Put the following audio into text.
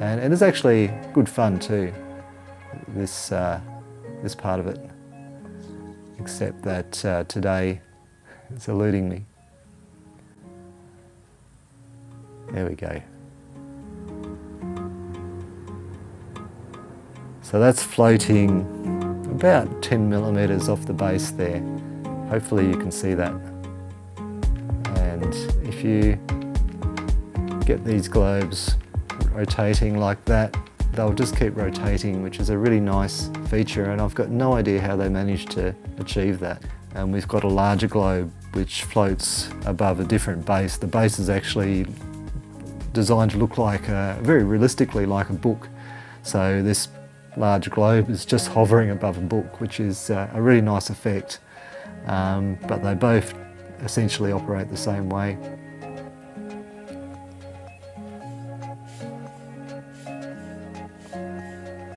And it is actually good fun too, this, uh, this part of it. Except that uh, today it's eluding me. There we go. So that's floating about 10 millimeters off the base there. Hopefully you can see that. And if you get these globes rotating like that, they'll just keep rotating, which is a really nice feature. And I've got no idea how they managed to achieve that. And we've got a larger globe which floats above a different base. The base is actually designed to look like, a, very realistically, like a book. So this large globe is just hovering above a book, which is uh, a really nice effect. Um, but they both essentially operate the same way.